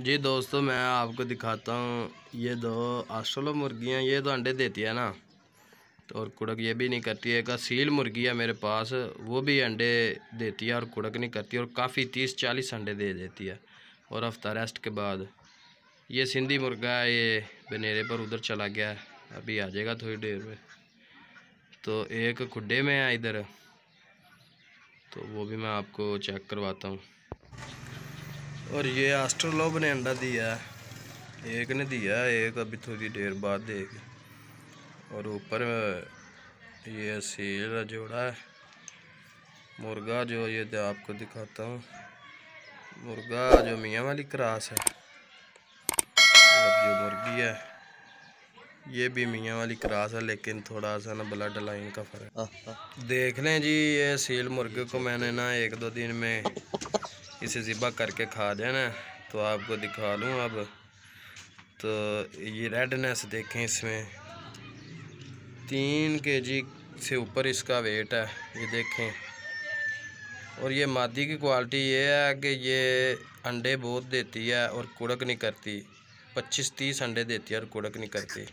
जी दोस्तों, मैं आपको दिखाता हूँ। ये दो आस्ट्रेलो मुर्गियाँ, ये तो अंडे देती है ना। तो और कुड़क ये भी नहीं करती है। एक सील मुर्गी है मेरे पास, वो भी अंडे देती है और कुड़क नहीं करती और काफ़ी तीस चालीस अंडे दे देती है। और हफ़्ता रेस्ट के बाद, ये सिंधी मुर्गा है, ये बनेरे पर उधर चला गया है। अभी आ जाएगा थोड़ी देर में। तो एक खुडे में है इधर। तो वो भी मैं आपको चेक करवाता हूँ। और ये आस्ट्रोलोब ने अंडा दिया है। एक ने दिया है, एक अभी थोड़ी देर बाद देगी और ऊपर, ये सील जोड़ा है। मुर्गा जो ये आपको दिखाता हूँ। मुर्गा जो मियाँ वाली क्रास है और जो मुर्गी है। ये भी मियाँ वाली क्रास है, लेकिन थोड़ा सा ना ब्लड लाइन का फ़र्क देख लें जी, ये सील मुर्गे को मैंने ना एक दो दिन में इसे ज़िबा करके खा देना तो आपको दिखा लूँ अब। तो ये रेडनेस देखें इसमें। तीन के जी से ऊपर इसका वेट है, ये देखें। और ये मादी की क्वालिटी ये है कि ये अंडे बहुत देती है और कुड़क नहीं करती। पच्चीस तीस अंडे देती है और कुड़क नहीं करती